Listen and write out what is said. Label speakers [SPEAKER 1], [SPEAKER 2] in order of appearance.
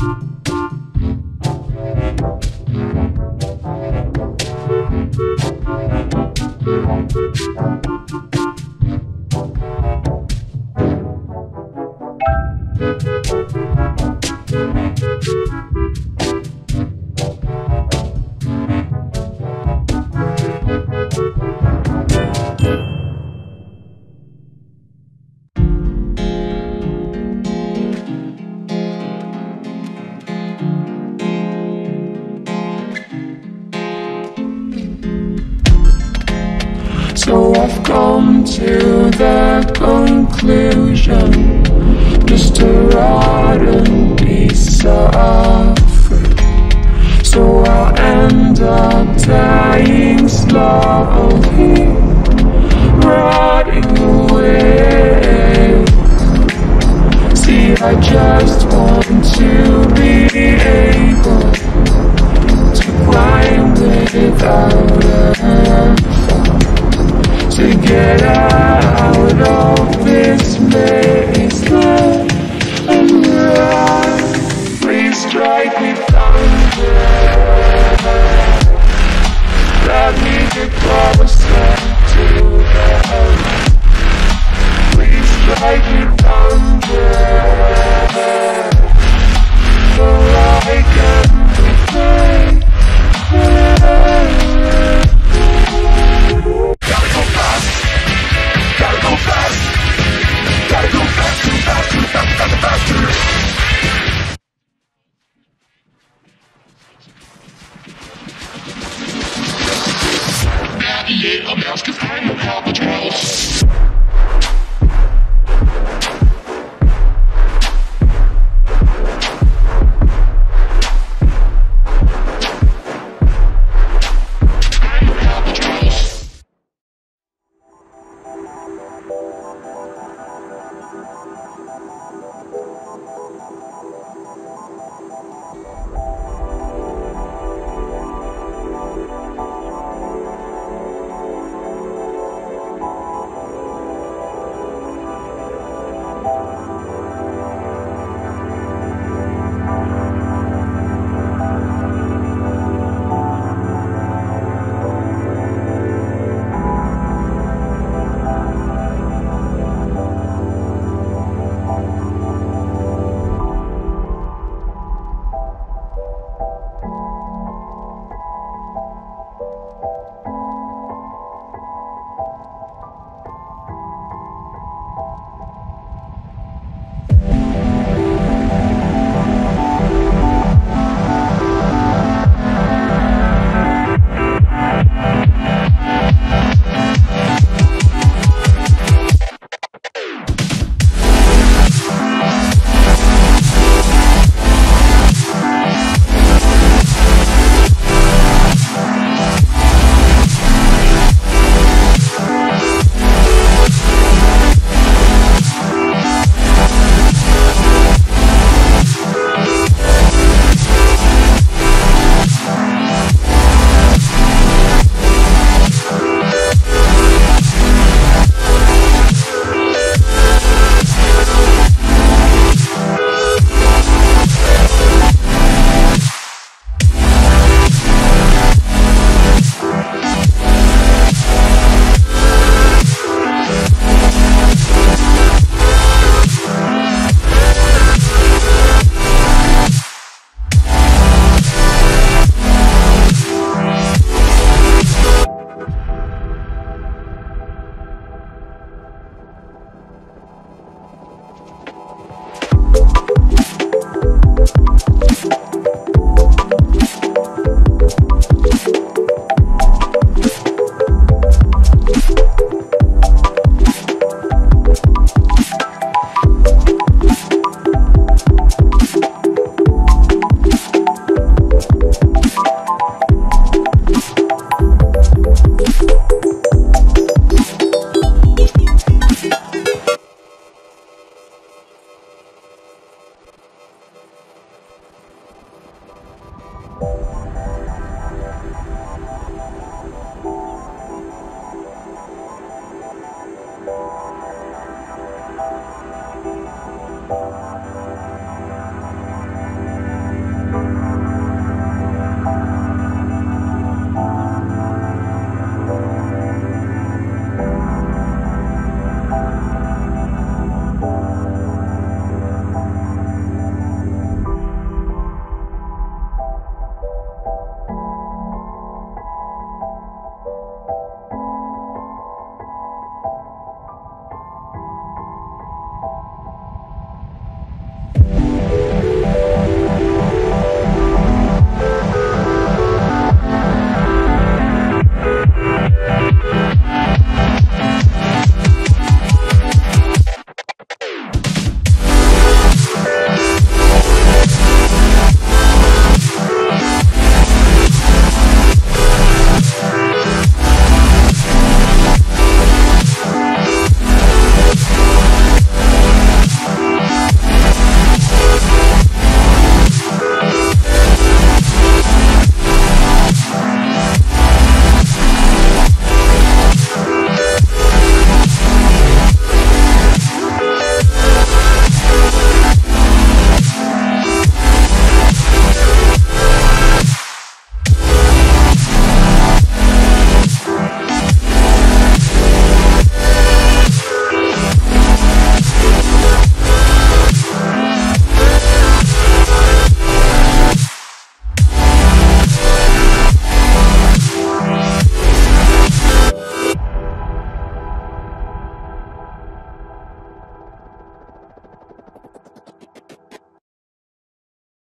[SPEAKER 1] you to the conclusion. Just to rot and be suffered So I'll end up dying slowly Rotting away. See, I just want to be able To climb without a to get out of this maze let and run. Please strike me thunder. Let me get closer to them. Please strike me.